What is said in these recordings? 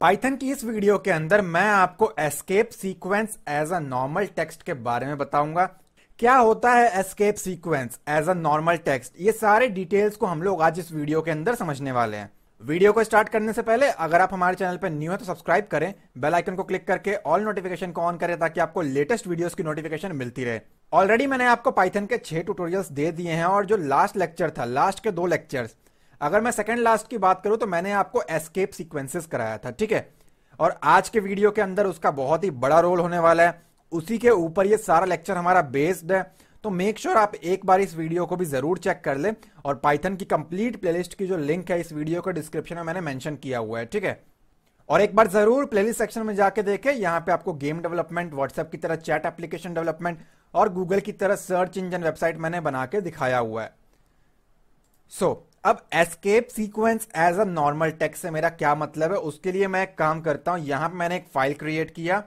Python की इस video के अंदर मैं आपको escape sequence as a normal text के बारे में बताऊँगा। क्या होता है escape sequence as a normal text ये सारे डिटेल्स को हम लोग आज इस वीडियो के अंदर समझने वाले हैं। वीडियो को स्टार्ट करने से पहले अगर आप हमारे चैनल पर न्यू है तो सब्सक्राइब करें बेल आइकन को क्लिक करके ऑल नोटिफिकेशन को ऑन करें ताकि आपको लेटेस्ट वीडियोस की नोटिफिकेशन मिलती रहे। ऑलरेडी मैंने आपको पाइथन के छह ट्यूटोरियल्स दे दिए हैं और जो लास्ट लेक्चर था लास्ट के दो लेक्चर्स अगर मैं सेकंड लास्ट की बात करूँ तो मैंने आपको एस्केप सीक्वेंसेस कराया था ठीक है? और आज के वीडियो के अंदर उसका बहुत ही बड़ा रोल होने वाला है। उसी के ऊपर ये सारा लेक्चर हमारा बेस्ड है। तो मेक श्योर sure आप एक बार इस वीडियो को भी ज़रूर चेक कर लें और पाइथन की कंप्लीट प्लेलिस्ट की जो लिंक है इस वीडियो के डिस्क्रिप्शन में मैंने मेंशन किया हुआ है ठीक है? और एक बार ज़रूर प्लेलिस्ट सेक्शन में जाके देखें। यहाँ पे आपको गेम डेवलपमेंट व्हाट्सएप की तरह चैट एप्लीकेशन डेवलपमेंट और गूगल की तरह सर्च इंजन वेबसाइट मैंने बना के दिखाया हुआ है। सो so, अब escape sequence as a normal text से मेरा क्या मतलब है, उसके लिए मैं एक काम करता हूँ। यहाँ पे मैंने एक फ़ाइल क्रिएट किया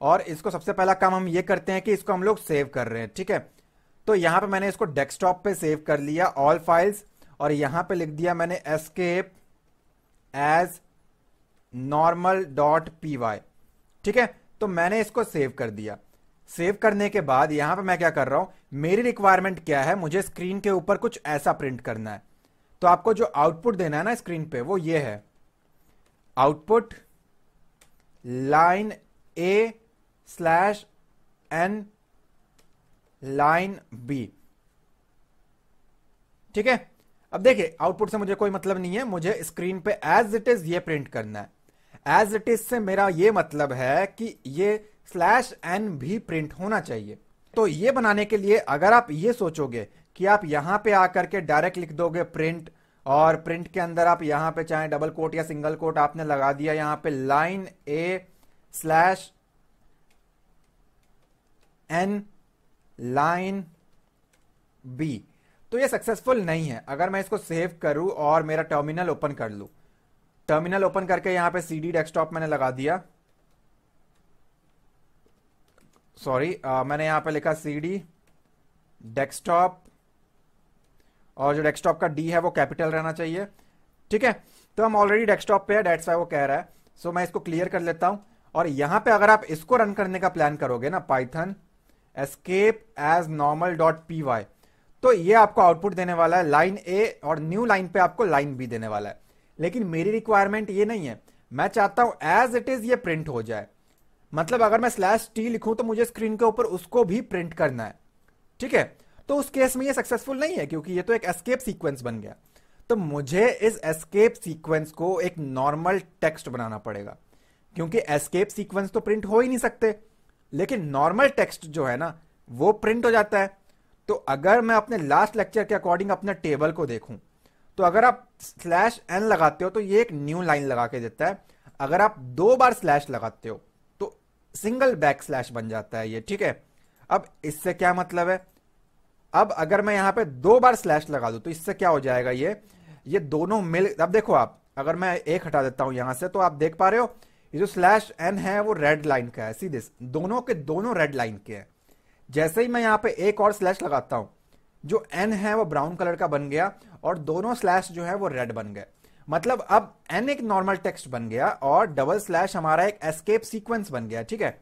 और इसको सबसे पहला काम हम ये करते हैं कि इसको हम लोग सेव कर रहे हैं, ठीक है? तो यहाँ पे मैंने इसको डेस्कटॉप पे सेव कर लिया ऑल फाइल्स और यहाँ पे लिख दिया मैंने escape as normal dot P Y ठीक है? तो मैंने इसको सेव कर दिया। सेव करने के बाद यहाँ पे मैं क्या कर रहा हूँ, मेरी रिक्वायरमेंट क्या है, मुझे स्क्रीन के ऊपर कुछ ऐसा प्रिंट करना है। तो आपको जो आउटपुट देना है ना स्क्रीन पे, वो ये है। Output line A slash N line B ठीक है? अब देखिए आउटपुट से मुझे कोई मतलब नहीं है। मुझे स्क्रीन पे एज इट इज़ ये प्रिंट करना है। एज इट इज़ से मेरा ये मतलब है कि ये स्लैश एन भी प्रिंट होना चाहिए। तो ये बनाने के लिए अगर आप ये सोचोगे कि आप यहाँ पे आकर के डायरेक्ट लिख दोगे प्रिंट और प्रिंट के अंदर आप यहाँ पे चाहे डबल कोट या सिंगल कोट आपने लगा दिया, यहाँ पे line A slash N line B तो ये सक्सेसफुल नहीं है। अगर मैं इसको सेव करूँ और मेरा टर्मिनल ओपन कर लू। टर्मिनल ओपन करके यहाँ पे सीडी डेस्कटॉप मैंने लगा दिया। सॉरी मैंने यहाँ पे लिखा सीडी डेस्कटॉप और जो डेस्कटॉप का डी है वो कैपिटल रहना चाहिए। ठीक है? तो हम ऑलरेडी डेस्कटॉप पे है डेट्स वाई वो कह रहा है। सो so, मैं इसको क्लियर कर लेता हूँ। और यहाँ पे अगर आप इसको रन करने का प्लान करोगे ना Python escape as normal dot P Y तो ये आपको आउटपुट देने वाला है। लाइन ए और न्यू लाइन पे आपको लाइन बी देने वाला है। लेकिन मेरी रिक्वायरमेंट ये नहीं है। मैं चाहता हूँ एज इट इज़ ये प्रिंट हो जाए। मतलब अगर मैं स्लैश टी लिखूं तो मुझे स्क्रीन के ऊपर उसको भी प्रिंट करना है। ठीक है? तो उस केस में ये सक्सेसफुल नहीं है, क्योंकि ये तो एक एस्केप सीक्वेंस बन गया। तो मुझे इस एस्केप सीक्वेंस को एक नॉर्मल टेक्स्ट बनाना पड़ेगा, क्योंकि एस्केप सीक्वेंस तो प्रिंट हो ही नहीं सकते। लेकिन नॉर्मल टेक्स्ट जो है ना, वो प्रिंट हो जाता है। तो अगर मैं अपने लास्ट लेक्चर के अकॉर्डिंग अपने टेबल को देखूँ तो अगर आप स्लैश एन लगाते हो तो ये एक न्यू लाइन लगा के देता है। अगर आप दो बार स्लैश लगाते हो तो सिंगल बैक स्लैश बन जाता है ये, ठीक है? अब इससे क्या मतलब है? अब अगर मैं यहाँ पे दो बार स्लैश लगा दू तो इससे क्या हो जाएगा ये? ये दोनों मिल, अब देखो आप, अगर मैं एक हटा देता हूँ यहाँ से तो आप देख पा रहे हो, ये जो स्लैश एन है, वो रेड लाइन का है, सीधे, दोनों के दोनों रेड लाइन के हैं। जैसे ही मैं यहाँ पे एक और स्लैश लगाता हूँ, जो एन है, वो ब्राउन कलर का बन गया, और दोनों स्लैश जो है, वो रेड बन गए। मतलब अब एन एक नॉर्मल टेक्स्ट बन गया, और डबल स्लैश हमारा एक एस्केप सीक्वेंस बन गया, ठीक है?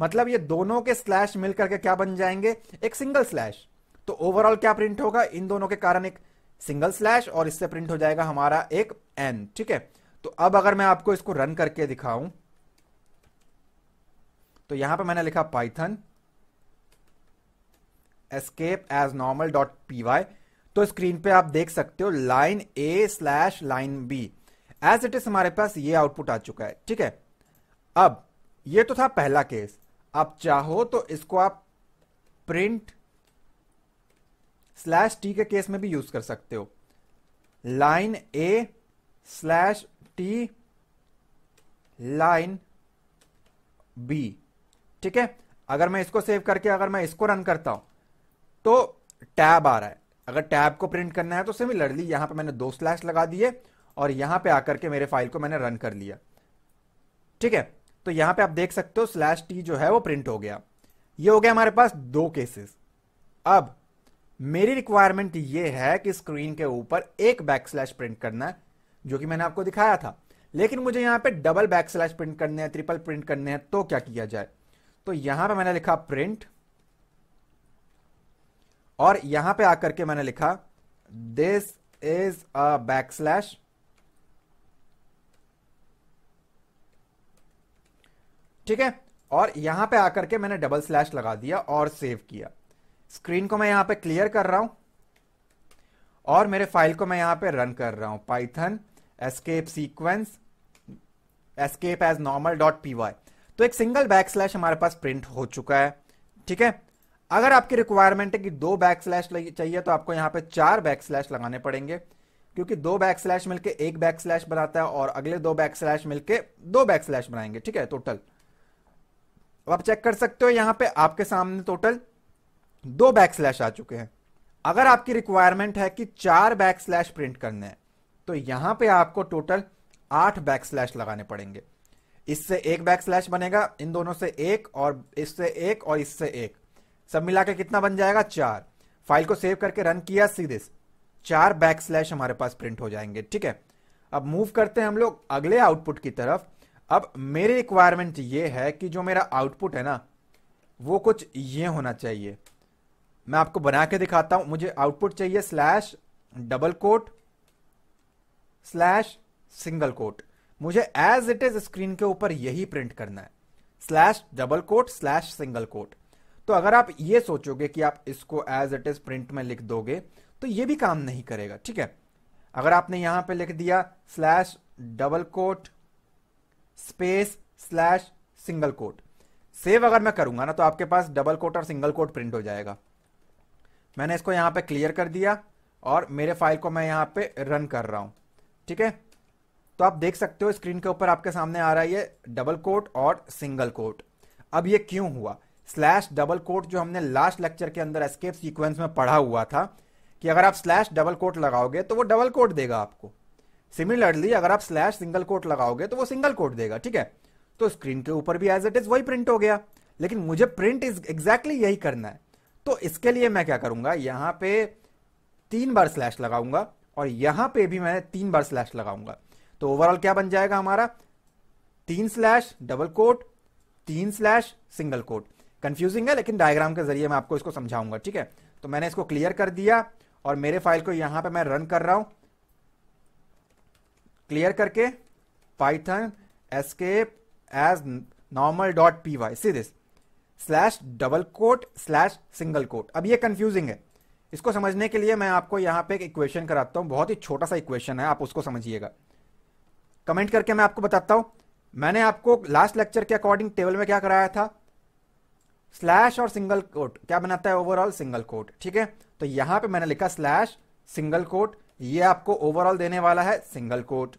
मतलब ये दोनों के स्लैश मिलकर के क्या बन जाएँगे? एक सिंगल स्लैश तो ओवरऑल क्या प्रिंट होगा? इन दोनों के कारण एक सिंगल स्लैश और इससे प्रिंट हो जाएगा हमारा एक एन ठीक है? तो अब अगर मैं आपको इसको रन करके दिखाऊँ तो यहाँ पे मैंने लिखा Python escape as normal dot P Y तो स्क्रीन पे आप देख सकते हो line A slash line B as it is हमारे पास ये आउटपुट आ चुका है, ठीक है? अब ये तो था पहला केस आप चाहो तो इसको आप प्रिंट स्लैश टी के केस में भी यूज़ कर सकते हो। Line A slash T line B ठीक है? अगर मैं इसको सेव करके अगर मैं इसको रन करता हूँ तो टैब आ रहा है। अगर टैब को प्रिंट करना है तो सिमिलरली यहाँ पे मैंने दो स्लैश लगा दिए और यहाँ पे आकर के मेरे फ़ाइल को मैंने रन कर लिया। ठीक है? तो यहाँ पे आप देख सकते हो स्लैश टी जो है वो प्रिंट हो गया। ये हो गया हमारे पास दो केसेस अब मेरी रिक्वायरमेंट ये है कि स्क्रीन के ऊपर एक बैक स्लैश प्रिंट करना है, जो कि मैंने आपको दिखाया था। लेकिन मुझे यहाँ पे डबल बैक स्लैश प्रिंट करने हैं ट्रिपल प्रिंट करने हैं तो क्या किया जाए? तो यहाँ पे मैंने लिखा प्रिंट और यहाँ पे आकर के मैंने लिखा this is a back slash ठीक है? और यहाँ पे आकर के मैंने डबल स्लैश लगा दिया और सेव किया। स्क्रीन को मैं यहाँ पे क्लियर कर रहा हूँ। और मेरे फ़ाइल को मैं यहाँ पे रन कर रहा हूँ। Python escape sequence escape as normal dot P Y तो एक सिंगल बैक स्लैश हमारे पास प्रिंट हो चुका है। ठीक है? अगर आपकी रिक्वायरमेंट है कि दो बैक स्लैश चाहिए तो आपको यहाँ पे चार बैक स्लैश लगाने पड़ेंगे। क्योंकि दो बैक स्लैश मिलके एक बैक स्लैश बनाता है और अगले दो बैक स्लैश मिलके दो बैक स्लैश बनाएँगे। ठीक है? टोटल अब आप चेक कर सकते हो, यहाँ पे आपके सामने टोटल दो बैक स्लैश आ चुके हैं। अगर आपकी रिक्वायरमेंट है कि चार बैक स्लैश प्रिंट करने हैं तो यहाँ पे आपको टोटल आठ बैक स्लैश लगाने पड़ेंगे। इससे एक बैक स्लैश बनेगा, इन दोनों से एक और इससे एक और इससे एक। सब मिला के कितना बन जाएगा? चार। फ़ाइल को सेव करके रन किया सीधे चार बैक स्लैश हमारे पास प्रिंट हो जाएँगे, ठीक है? अब मूव करते हैं हम लोग अगले आउटपुट की तरफ़। अब मेरी रिक्वायरमेंट ये है कि जो मेरा आउटपुट है ना, वो कुछ ये होना चाहिए। मैं आपको बना के दिखाता हूँ। मुझे आउटपुट चाहिए slash double quote slash single quote मुझे एज इट इज़ स्क्रीन के ऊपर यही प्रिंट करना है। Slash double quote slash single quote तो अगर आप ये सोचोगे कि आप इसको एज इट इज़ प्रिंट में लिख दोगे तो ये भी काम नहीं करेगा, ठीक है? अगर आपने यहाँ पे लिख दिया slash double quote space slash single quote save अगर मैं करूँगा ना तो आपके पास डबल कोट और सिंगल कोट प्रिंट हो जाएगा। मैंने इसको यहाँ पे क्लियर कर दिया और मेरे फ़ाइल को मैं यहाँ पे रन कर रहा हूँ। ठीक है? तो आप देख सकते हो स्क्रीन के ऊपर आपके सामने आ रहा है ये डबल कोट और सिंगल कोट अब ये क्यों हुआ? स्लैश डबल कोट जो हमने लास्ट लेक्चर के अंदर एस्केप सीक्वेंस में पढ़ा हुआ था कि अगर आप स्लैश डबल कोट लगाओगे तो वो डबल कोट देगा आपको। सिमिलरली अगर आप स्लैश सिंगल कोट लगाओगे तो वो सिंगल कोट देगा, ठीक है? तो स्क्रीन के ऊपर भी एज इट इज़ वही प्रिंट हो गया। लेकिन मुझे प्रिंट इज़ एग्जैक्टली यही करना है। तो इसके लिए मैं क्या करूँगा? यहाँ पे तीन बार स्लैश लगाऊँगा और यहाँ पे भी मैं तीन बार स्लैश लगाऊँगा। तो ओवरऑल क्या बन जाएगा हमारा? तीन स्लैश डबल कोट तीन स्लैश सिंगल कोट कंफ्यूजिंग है, लेकिन डायग्राम के ज़रिए मैं आपको इसको समझाऊँगा, ठीक है? तो मैंने इसको क्लियर कर दिया और मेरे फ़ाइल को यहाँ पे मैं रन कर रहा हूँ। क्लियर करके Python escape as normal dot P Y see this slash double quote slash single quote अब ये कंफ्यूजिंग है। इसको समझने के लिए मैं आपको यहाँ पे एक इक्वेशन कराता हूँ। बहुत ही छोटा सा इक्वेशन है, आप उसको समझिएगा। कमेंट करके मैं आपको बताता हूँ। मैंने आपको लास्ट लेक्चर के अकॉर्डिंग टेबल में क्या कराया था? स्लैश और सिंगल कोट क्या बनाता है ओवरऑल सिंगल कोट ठीक है? तो यहाँ पे मैंने लिखा स्लैश सिंगल कोट ये आपको ओवरऑल देने वाला है सिंगल कोट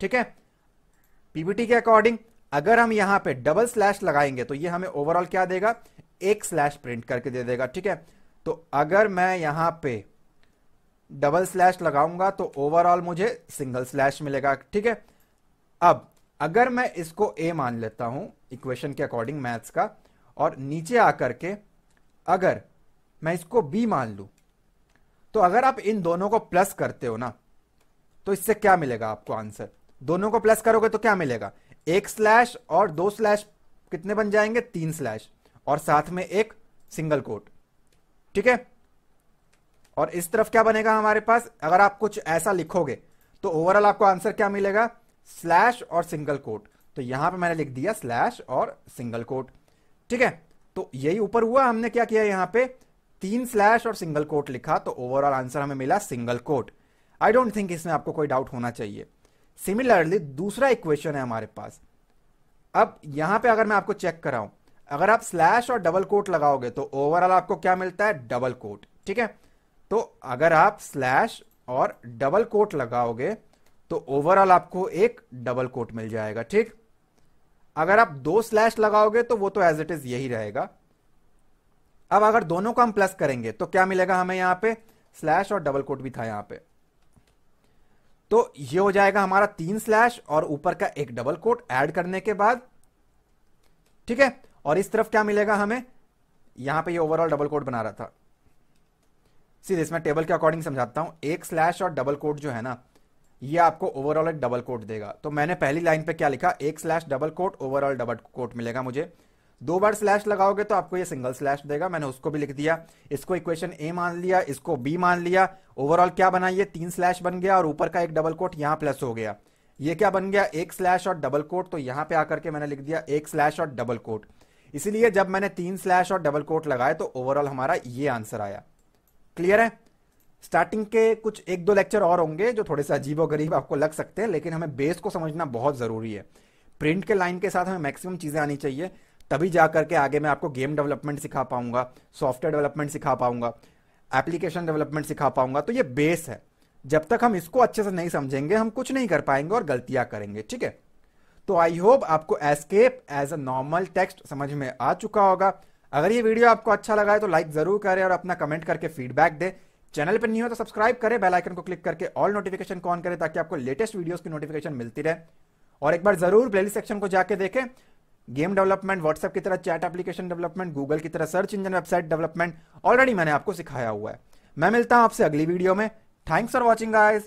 ठीक है? पीपीटी के अकॉर्डिंग अगर हम यहाँ पे डबल स्लैश लगाएँगे तो ये हमें ओवरऑल क्या देगा? एक स्लैश प्रिंट करके दे देगा, ठीक है? तो अगर मैं यहाँ पे डबल स्लैश लगाऊँगा तो ओवरऑल मुझे सिंगल स्लैश मिलेगा, ठीक है? अब, अगर मैं इसको ए मान लेता हूँ इक्वेशन के अकॉर्डिंग मैथ्स का, और नीचे आकर के अगर मैं इसको बी मान लू तो अगर आप इन दोनों को प्लस करते हो ना तो इससे क्या मिलेगा आपको आंसर दोनों को प्लस करोगे तो क्या मिलेगा? एक स्लैश और दो स्लैश कितने बन जाएँगे? तीन स्लैश। और साथ में एक सिंगल कोट ठीक है? और इस तरफ़ क्या बनेगा हमारे पास? अगर आप कुछ ऐसा लिखोगे तो ओवरऑल आपको आंसर क्या मिलेगा? स्लैश और सिंगल कोट तो यहाँ पे मैंने लिख दिया स्लैश और सिंगल कोट ठीक है? तो यही ऊपर हुआ, हमने क्या किया यहाँ पे? तीन स्लैश और सिंगल कोट लिखा तो ओवरऑल आंसर हमें मिला single quote I don't think इसमें आपको कोई डाउट होना चाहिए। सिमिलरली दूसरा इक्वेशन है हमारे पास। अब यहाँ पे अगर मैं आपको चेक कराऊं, अगर आप स्लैश और डबल कोट लगाओगे तो ओवरऑल आपको क्या मिलता है? डबल कोट ठीक है? तो अगर आप स्लैश और डबल कोट लगाओगे तो ओवरऑल आपको एक डबल कोट मिल जाएगा, ठीक? अगर आप दो स्लैश लगाओगे तो वो तो एज इट इज़ यही रहेगा। अब अगर दोनों को हम प्लस करेंगे तो क्या मिलेगा हमें यहाँ पे? स्लैश और डबल कोट भी था यहाँ पे। तो ये हो जाएगा हमारा तीन स्लैश और ऊपर का एक डबल कोट ऐड करने के बाद, ठीक है? और इस तरफ़ क्या मिलेगा हमें? यहाँ पे ये ओवरऑल डबल कोट बना रहा था। सीधे इसमें टेबल के अकॉर्डिंग समझाता हूँ। एक स्लैश और डबल कोट जो है ना, ये आपको ओवरऑल एक डबल कोट देगा। तो मैंने पहली लाइन पे क्या लिखा? एक slash double quote overall double quote मिलेगा मुझे। दो बार स्लैश लगाओगे तो आपको ये सिंगल स्लैश देगा। मैंने उसको भी लिख दिया। इसको इक्वेशन ए मान लिया, इसको बी मान लिया। ओवरऑल क्या बना ये? तीन स्लैश बन गया और ऊपर का एक डबल कोट यहाँ प्लस हो गया। ये क्या बन गया? एक स्लैश और डबल कोट तो यहाँ पे आकर के मैंने लिख दिया एक स्लैश और डबल कोट इसीलिए जब मैंने तीन स्लैश और डबल कोट लगाए तो ओवरऑल हमारा ये आंसर आया। क्लियर है? स्टार्टिंग के कुछ एक दो लेक्चर और होंगे जो थोड़े से अजीब गरीब आपको लग सकते हैं, लेकिन हमें बेस को समझना बहुत ज़रूरी है। प्रिंट के लाइन के साथ हमें मैक्सिमम चीज़ें आनी चाहिए। तभी जाकर के आगे मैं आपको गेम डेवलपमेंट सिखा पाऊँगा, सॉफ्टवेयर डेवलपमेंट सिखा पाऊँगा, एप्लीकेशन डेवलपमेंट सिखा पाऊँगा। तो ये बेस है। जब तक हम इसको अच्छे से नहीं समझेंगे, हम कुछ नहीं कर पाएँगे और गलतियाँ करेंगे, ठीक है? तो आई होप आपको escape as a normal text समझ में आ चुका होगा। अगर ये वीडियो आपको अच्छा लगा है तो लाइक ज़रूर करें और अपना कमेंट करके फीडबैक दे। चैनल पर नहीं हो तो सब्सक्राइब करें बेल आइकन को क्लिक करके ऑल नोटिफिकेशन को ऑन करें, ताकि आपको लेटेस्ट वीडियोस की नोटिफिकेशन मिलती रहे। और एक बार ज़रूर प्लेलिस्ट सेक्शन को जाके देखें। गेम डेवलपमेंट, व्हाट्सएप की तरह चैट एप्लीकेशन डेवलपमेंट, गूगल की तरह search engine, website development, already मैंने आपको सिखाया हुआ है। मैं मिलता हूँ आपसे अगली वीडियो में। Thanks for watching guys